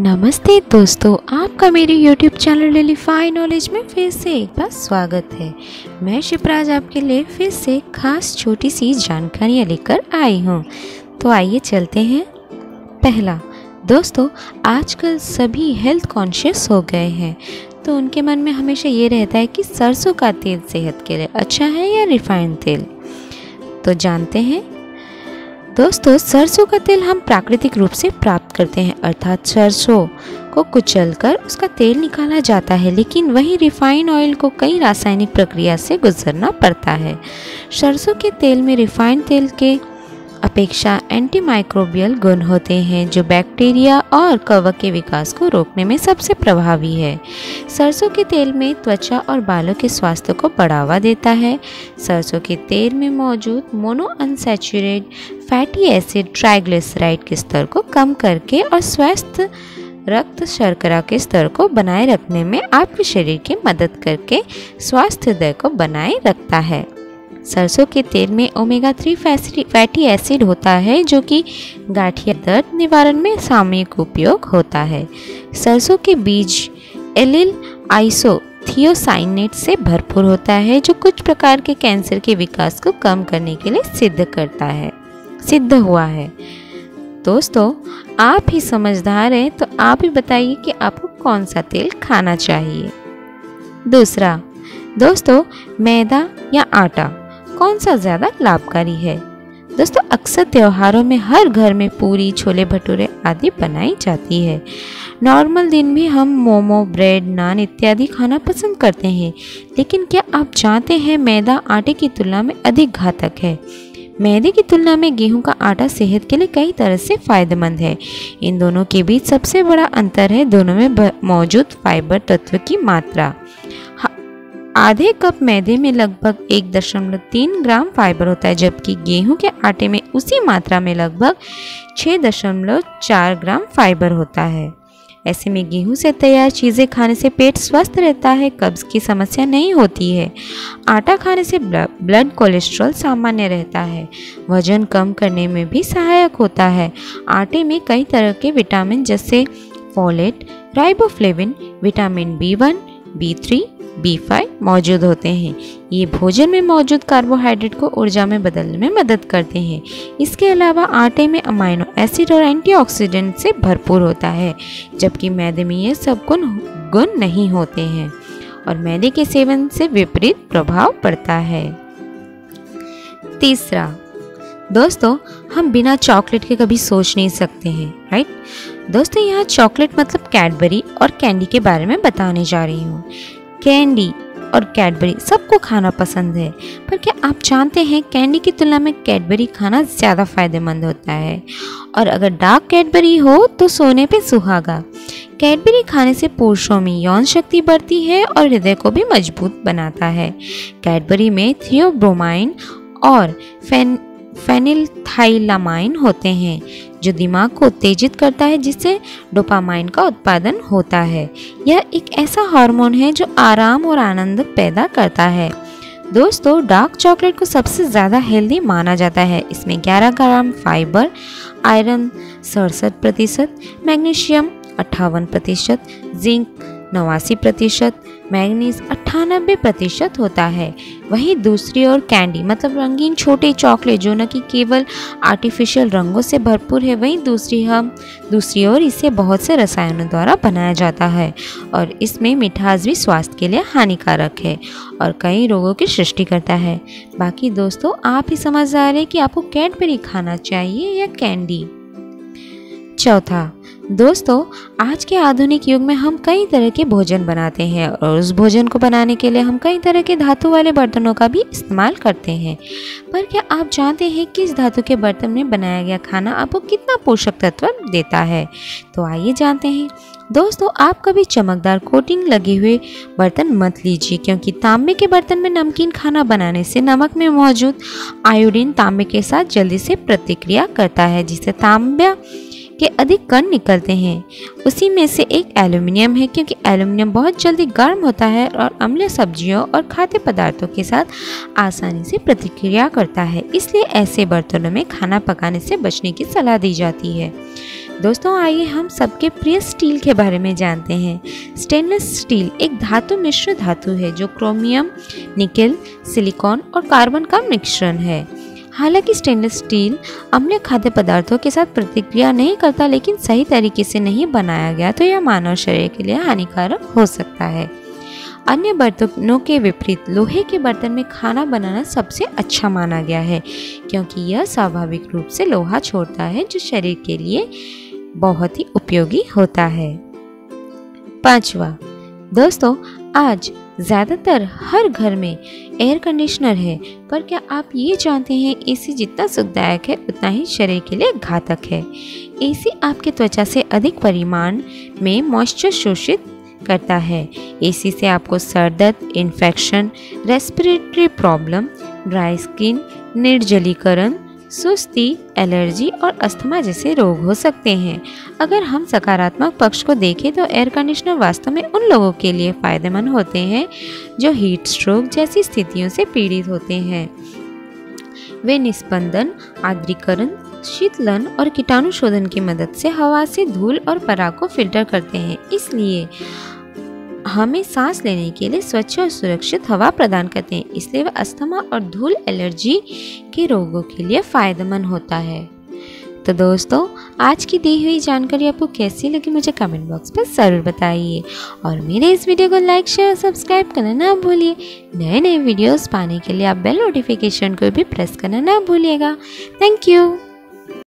नमस्ते दोस्तों, आपका मेरे YouTube चैनल लिलीफाई नॉलेज में फिर से एक बार स्वागत है। मैं शिवराज आपके लिए फिर से खास छोटी सी जानकारियाँ लेकर आई हूँ। तो आइए चलते हैं। पहला, दोस्तों, आजकल सभी हेल्थ कॉन्शियस हो गए हैं। तो उनके मन में हमेशा ये रहता है कि सरसों का तेल सेहत के लिए अच्छा है या रिफाइंड तेल? तो जानते हैं, दोस्तों, सरसों का तेल हम प्राकृतिक रूप से प्राप्त करते हैं, अर्थात सरसों को कुचलकर उसका तेल निकाला जाता है, लेकिन वही रिफाइंड ऑयल को कई रासायनिक प्रक्रिया से गुजरना पड़ता है। सरसों के तेल में रिफाइंड तेल के अपेक्षा एंटीमाइक्रोबियल गुण होते हैं, जो बैक्टीरिया और कवक के विकास को रोकने में सबसे प्रभावी है। सरसों के तेल में त्वचा और बालों के स्वास्थ्य को बढ़ावा देता है। सरसों के तेल में मौजूद मोनो फैटी एसिड ट्राइग्लिसराइड के स्तर को कम करके और स्वस्थ रक्त शर्करा के स्तर को बनाए रखने में आपके शरीर की मदद करके स्वास्थ्य दर को बनाए रखता है। सरसों के तेल में ओमेगा थ्री फैटी एसिड होता है, जो कि गाठिया दर्द निवारण में सामयिक उपयोग होता है। सरसों के बीज एलिल आइसो थियोसाइनेट से भरपूर होता है, जो कुछ प्रकार के कैंसर के विकास को कम करने के लिए सिद्ध करता है। सिद्ध हुआ है। दोस्तों, आप ही समझदार हैं तो आप ही बताइए कि आपको कौन सा तेल खाना चाहिए। दूसरा, दोस्तों, मैदा या आटा। कौन सा ज़्यादा लाभकारी है? दोस्तों, अक्सर त्योहारों में हर घर में पूरी, छोले भटूरे आदि बनाई जाती है। नॉर्मल दिन भी हम मोमो, ब्रेड, नान इत्यादि खाना पसंद करते हैं। लेकिन क्या आप जानते हैं मैदा आटे की तुलना में अधिक घातक है? मैदे की तुलना में गेहूँ का आटा सेहत के लिए कई तरह से फ़ायदेमंद है। इन दोनों के बीच सबसे बड़ा अंतर है दोनों में मौजूद फाइबर तत्व की मात्रा। आधे कप मैदे में लगभग एक दशमलव तीन ग्राम फाइबर होता है, जबकि गेहूँ के आटे में उसी मात्रा में लगभग छः दशमलव चार ग्राम फाइबर होता है। ऐसे में गेहूँ से तैयार चीज़ें खाने से पेट स्वस्थ रहता है, कब्ज़ की समस्या नहीं होती है। आटा खाने से ब्लड कोलेस्ट्रॉल सामान्य रहता है। वज़न कम करने में भी सहायक होता है। आटे में कई तरह के विटामिन जैसे folate riboflavin vitamin B one B three B five मौजूद होते हैं। ये भोजन में मौजूद कार्बोहाइड्रेट को ऊर्जा में बदलने में मदद करते हैं। इसके अलावा आटे में अमाइनो एसिड और एंटीऑक्सीडेंट से भरपूर होता है, जबकि मैदे में ये सब गुण गुण नहीं होते हैं और मैदे के सेवन से विपरीत प्रभाव पड़ता है। तीसरा, दोस्तों, हम बिना चॉकलेट के कभी सोच नहीं सकते हैं राइट दोस्तों, यहाँ चॉकलेट मतलब कैडबरी और कैंडी के बारे में बताने जा रही हूँ। कैंडी और कैडबरी सबको खाना पसंद है। पर क्या आप जानते हैं कैंडी की तुलना में कैडबरी खाना ज़्यादा फ़ायदेमंद होता है? और अगर डार्क कैडबरी हो तो सोने पे सुहागा। कैडबरी खाने से पुरुषों में यौन शक्ति बढ़ती है और हृदय को भी मज़बूत बनाता है। कैडबरी में थियोब्रोमाइन और फेन, फेनिलथाइलामाइन होते हैं जो दिमाग को उत्तेजित करता है, जिससे डोपामाइन का उत्पादन होता है। यह एक ऐसा हार्मोन है जो आराम और आनंद पैदा करता है। दोस्तों डार्क चॉकलेट को सबसे ज़्यादा हेल्दी माना जाता है। इसमें 11 ग्राम फाइबर आयरन सड़सठ प्रतिशत मैग्नीशियम अट्ठावन प्रतिशत जिंक नवासी प्रतिशत, मैग्नीज अट्ठानबे प्रतिशत होता है। वहीं दूसरी ओर कैंडी मतलब रंगीन छोटे चॉकलेट जो न कि केवल आर्टिफिशियल रंगों से भरपूर है, वहीं दूसरी हम, दूसरी ओर इसे बहुत से रसायनों द्वारा बनाया जाता है और इसमें मिठास भी स्वास्थ्य के लिए हानिकारक है और कई रोगों की सृष्टि करता है। बाकी दोस्तों, आप ही समझदार हैं कि आपको कैडबरी खाना चाहिए या कैंडी। चौथा दोस्तों, आज के आधुनिक युग में हम कई तरह के भोजन बनाते हैं और उस भोजन को बनाने के लिए हम कई तरह के धातु वाले बर्तनों का भी इस्तेमाल करते हैं। पर क्या आप जानते हैं कि इस धातु के बर्तन में बनाया गया खाना आपको कितना पोषक तत्व देता है? तो आइए जानते हैं। दोस्तों, आप कभी चमकदार कोटिंग लगे हुए बर्तन मत लीजिए, क्योंकि तांबे के बर्तन में नमकीन खाना बनाने से नमक में मौजूद आयोडीन तांबे के साथ जल्दी से प्रतिक्रिया करता है जिससे तांबा के अधिक कण निकलते हैं। उसी में से एक एल्यूमिनियम है, क्योंकि एल्यूमिनियम बहुत जल्दी गर्म होता है और अम्ल सब्जियों और खाद्य पदार्थों के साथ आसानी से प्रतिक्रिया करता है। इसलिए ऐसे बर्तनों में खाना पकाने से बचने की सलाह दी जाती है। दोस्तों, आइए हम सबके प्रिय स्टील के बारे में जानते हैं। स्टेनलेस स्टील एक धातु, मिश्र धातु है, जो क्रोमियम, निकल, सिलिकॉन और कार्बन का मिश्रण है। हालाँकि स्टेनलेस स्टील अम्ल खाद्य पदार्थों के साथ प्रतिक्रिया नहीं करता, लेकिन सही तरीके से नहीं बनाया गया तो यह मानव शरीर के लिए हानिकारक हो सकता है। अन्य बर्तनों के विपरीत, लोहे के बर्तन में खाना बनाना सबसे अच्छा माना गया है, क्योंकि यह स्वाभाविक रूप से लोहा छोड़ता है, जो शरीर के लिए बहुत ही उपयोगी होता है। पांचवा, दोस्तों, आज ज़्यादातर हर घर में एयर कंडीशनर है। पर क्या आप ये जानते हैं एसी जितना सुखदायक है, उतना ही शरीर के लिए घातक है। एसी आपके त्वचा से अधिक परिमाण में मॉइस्चर शोषित करता है। एसी से आपको सर दर्द infection respiratory problem dry skin निर्जलीकरण सुस्ती, एलर्जी और अस्थमा जैसे रोग हो सकते हैं। अगर हम सकारात्मक पक्ष को देखें तो एयर कंडीशनर वास्तव में उन लोगों के लिए फ़ायदेमंद होते हैं, जो हीट स्ट्रोक जैसी स्थितियों से पीड़ित होते हैं। वे निस्पंदन आद्रीकरण शीतलन और कीटाणु शोधन की मदद से हवा से धूल और पराग को फ़िल्टर करते हैं। इसलिए हमें सांस लेने के लिए स्वच्छ और सुरक्षित हवा प्रदान करते हैं, इसलिए वह अस्थमा और धूल एलर्जी के रोगों के लिए फ़ायदेमंद होता है। तो दोस्तों, आज की दी हुई जानकारी आपको कैसी लगी मुझे कमेंट बॉक्स पर ज़रूर बताइए। और मेरे इस वीडियो को लाइक शेयर और सब्सक्राइब करना ना भूलिए। नए नए वीडियोस पाने के लिए आप बेल नोटिफिकेशन को भी प्रेस करना ना भूलिएगा। Thank you